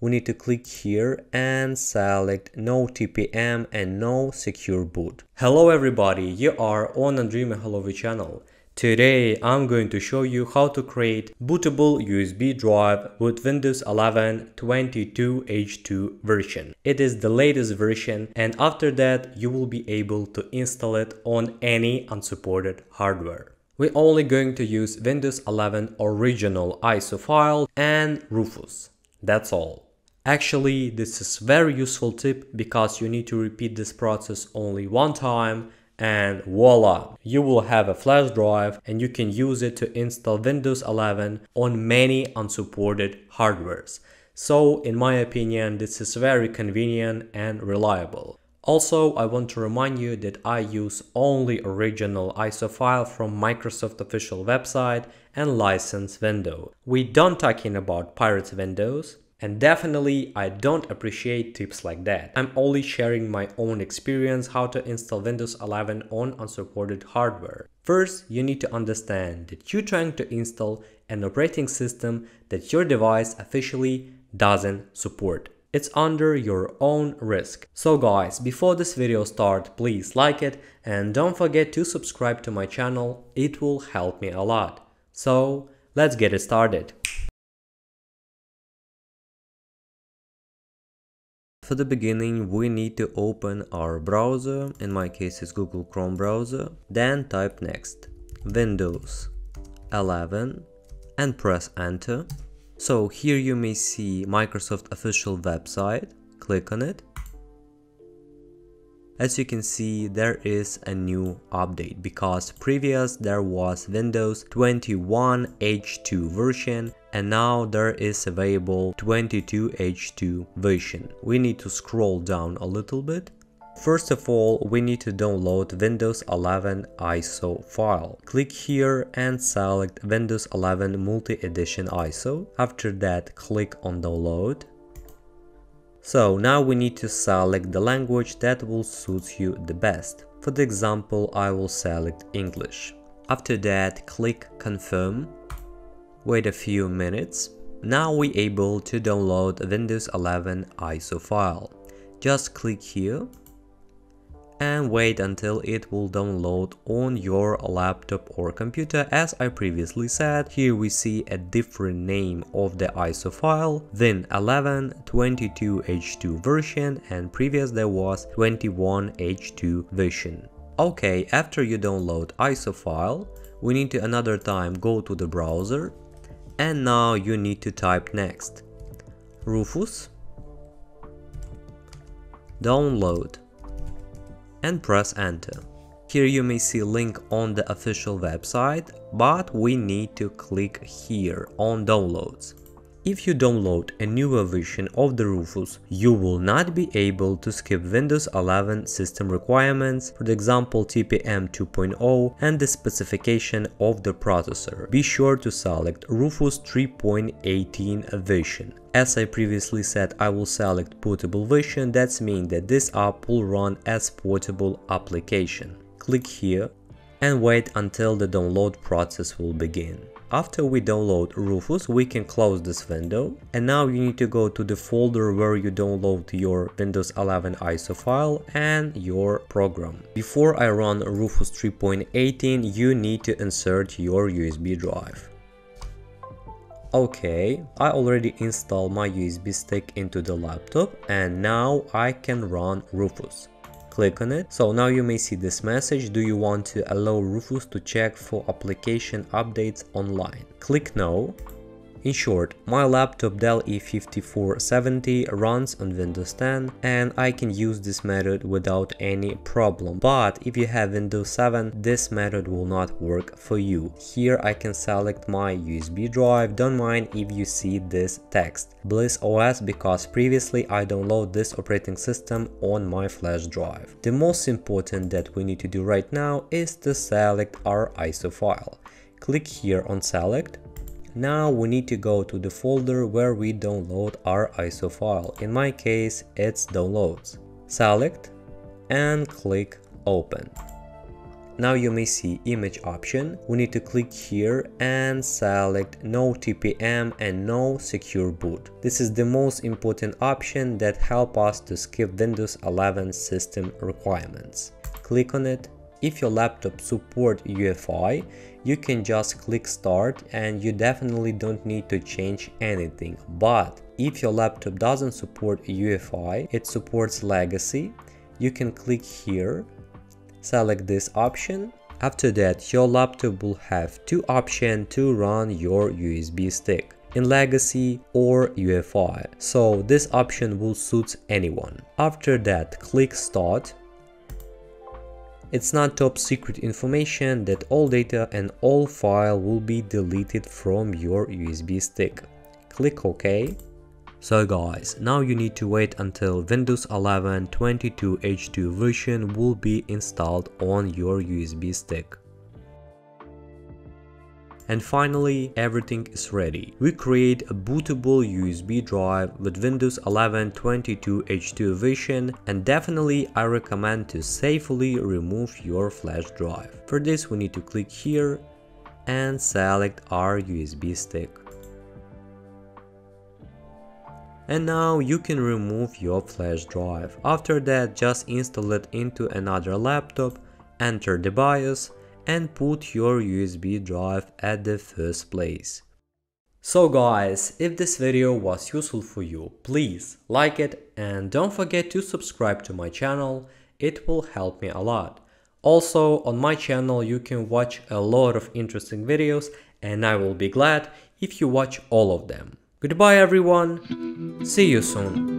we need to click here and select no TPM and no secure boot. Hello everybody, you are on Andriy Mikhailovich channel. Today I'm going to show you how to create bootable USB drive with Windows 11 22H2 version. It is the latest version and after that you will be able to install it on any unsupported hardware. We're only going to use Windows 11 original ISO file and Rufus. That's all. Actually, this is very useful tip because you need to repeat this process only one time and voila, you will have a flash drive and you can use it to install Windows 11 on many unsupported hardwares. So in my opinion, this is very convenient and reliable. Also, I want to remind you that I use only original ISO file from Microsoft official website and license window. We don't talking about pirates windows, and definitely I don't appreciate tips like that. I'm only sharing my own experience how to install Windows 11 on unsupported hardware. First, you need to understand that you're trying to install an operating system that your device officially doesn't support. It's under your own risk. So guys, before this video start, please like it and don't forget to subscribe to my channel, it will help me a lot. So, let's get it started. For the beginning, we need to open our browser, in my case it's Google Chrome browser, then type next, Windows 11 and press enter. So here you may see Microsoft official website, click on it as you can see, there is a new update because previous there was Windows 21 H2 version and now there is available 22 H2 version. We need to scroll down a little bit. First of all, we need to download Windows 11 ISO file. Click here and select Windows 11 Multi-Edition ISO. After that, click on download. So now we need to select the language that will suit you the best. For the example, I will select English. After that, click confirm. Wait a few minutes. Now we able to download Windows 11 ISO file. Just click here and wait until it will download on your laptop or computer as I previously said. Here we see a different name of the ISO file, then 11 22H2 version and previous there was 21H2 version. Okay, after you download ISO file, we need to another time go to the browser and now you need to type next Rufus download and press enter. Here you may see link on the official website, but we need to click here on downloads. If you download a newer version of the Rufus, you will not be able to skip Windows 11 system requirements, for example TPM 2.0 and the specification of the processor. Be sure to select Rufus 3.18 version. As I previously said, I will select portable version, that means that this app will run as portable application. Click here and wait until the download process will begin. After we download Rufus, we can close this window and now you need to go to the folder where you download your Windows 11 ISO file and your program. Before I run Rufus 3.18, you need to insert your USB drive. Okay, I already installed my USB stick into the laptop and now I can run Rufus click on it. So now you may see this message, do you want to allow Rufus to check for application updates online? Click no in short, my laptop Dell E5470 runs on Windows 10 and I can use this method without any problem. But if you have Windows 7, this method will not work for you. Here I can select my USB drive, don't mind if you see this text, Bliss OS because previously I download this operating system on my flash drive. The most important that we need to do right now is to select our ISO file. Click here on select now we need to go to the folder where we download our ISO file. In my case, it's downloads. Select and click open. now you may see image option. We need to click here and select no TPM and no secure boot. This is the most important option that help us to skip Windows 11 system requirements. Click on it. If your laptop support UEFI, you can just click start and you definitely don't need to change anything. But if your laptop doesn't support UEFI, it supports legacy, you can click here, select this option. After that, your laptop will have two options to run your USB stick in legacy or UEFI. So this option will suit anyone. After that, click start. It's not top secret information that all data and all file will be deleted from your USB stick. Click OK. So guys, now you need to wait until Windows 11 22H2 version will be installed on your USB stick. And finally, everything is ready. We create a bootable USB drive with Windows 11 22H2 version and definitely I recommend to safely remove your flash drive. For this we need to click here and select our USB stick. And now you can remove your flash drive. After that just install it into another laptop, enter the BIOS and put your USB drive at the first place. So guys, if this video was useful for you, please like it and don't forget to subscribe to my channel, it will help me a lot. Also, on my channel you can watch a lot of interesting videos and I will be glad if you watch all of them. Goodbye everyone, see you soon.